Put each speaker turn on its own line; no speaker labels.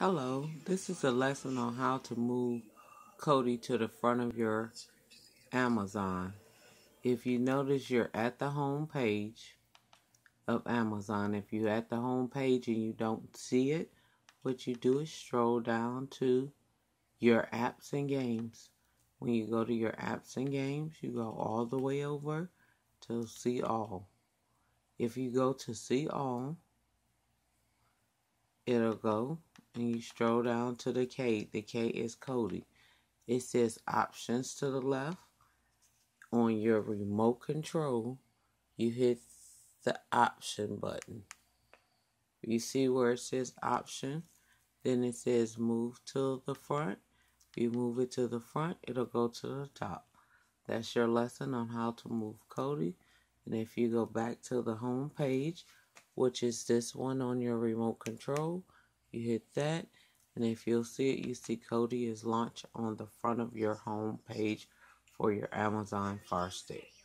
Hello, this is a lesson on how to move Kodi to the front of your Amazon. If you notice you're at the home page of Amazon, if you're at the home page and you don't see it, what you do is stroll down to your apps and games. When you go to your apps and games, you go all the way over to see all. If you go to see all, it'll go and you stroll down to the K. The K is Kodi. It says options to the left. On your remote control, you hit the option button. You see where it says option, then it says move to the front. You move it to the front, it'll go to the top. That's your lesson on how to move Kodi. And if you go back to the home page, which is this one on your remote control, you hit that, and if you'll see it, you see Kodi is launched on the front of your home page for your Amazon Fire Stick.